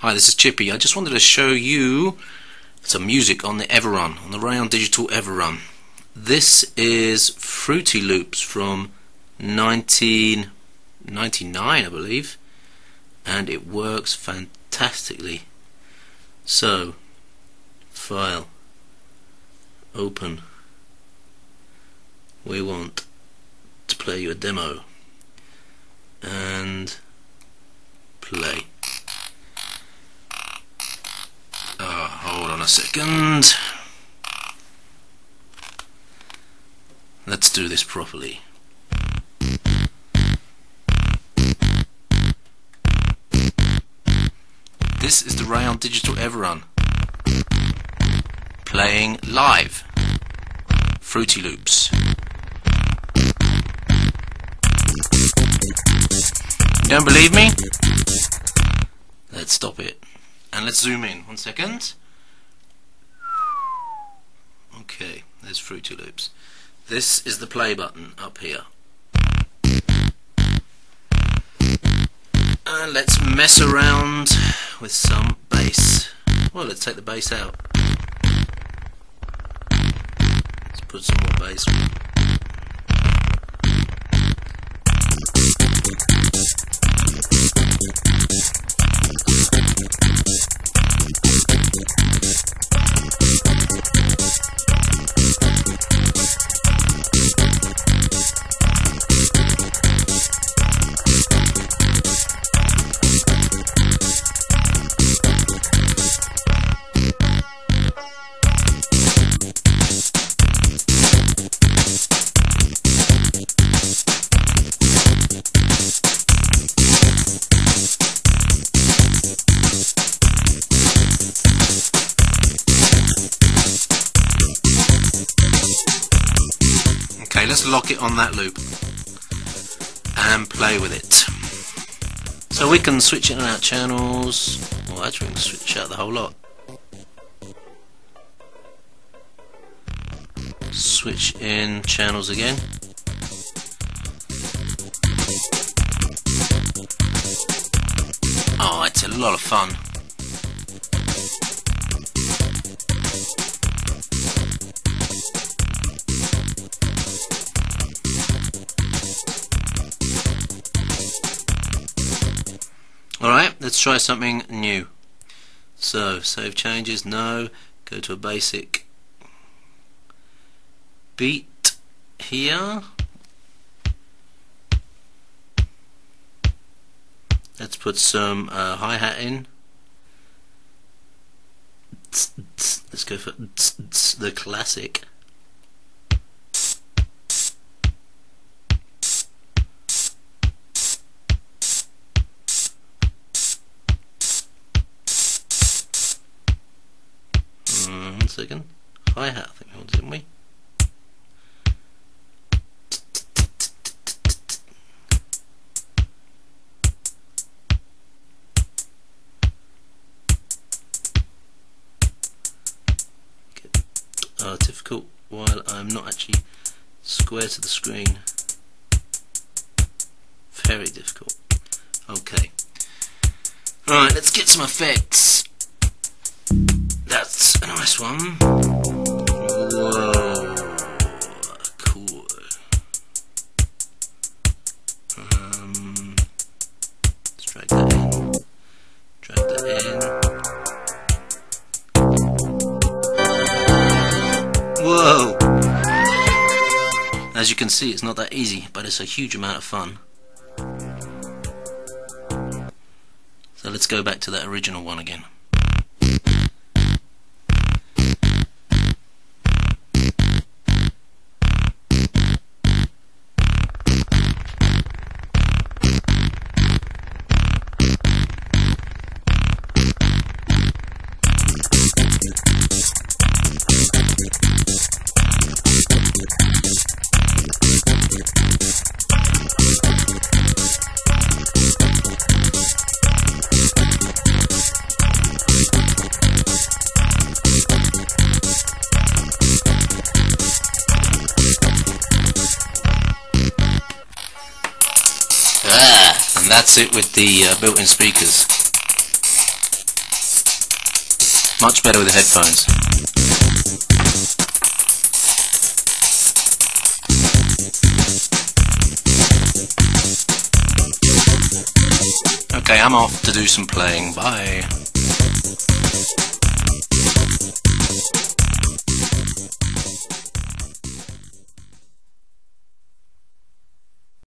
Hi, this is Chippy. I just wanted to show you some music on the Everun, on the Raon Digital Everun. This is Fruity Loops from 1999, I believe, and it works fantastically. So, file, open. We want to play you a demo and play. hold on a second. Let's do this properly. This is the Raon Digital Everun playing live Fruity Loops. You don't believe me? Let's stop it and let's zoom in. One second. Okay, there's Fruity Loops. This is the play button up here. And let's mess around with some bass. Well, let's take the bass out. Let's put some more bass. Let's lock it on that loop and play with it. So we can switch in out channels, or actually we can switch out the whole lot. Switch in channels again. Oh, it's a lot of fun. Alright, let's try something new. So, save changes, no. Go to a basic beat here. Let's put some uh, hi-hat in. Let's go for the classic. Second. Hi-hat, I think we didn't we? Uh, difficult while I'm not actually square to the screen. Very difficult. Okay. Alright, let's get some effects. One. Whoa. Cool. Um, let's drag that in. Drag that in. Whoa! As you can see, it's not that easy, but it's a huge amount of fun. So let's go back to that original one again. and that's it with the uh, built-in speakers. Much better with the headphones. Okay, I'm off to do some playing. Bye.